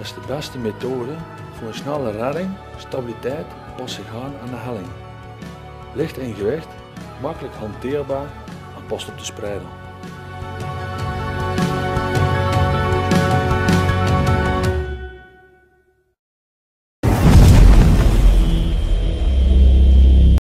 Is de beste methode voor een snelle redding, stabiliteit, passen gaan aan de helling. Licht in gewicht, makkelijk hanteerbaar en past op de spreider.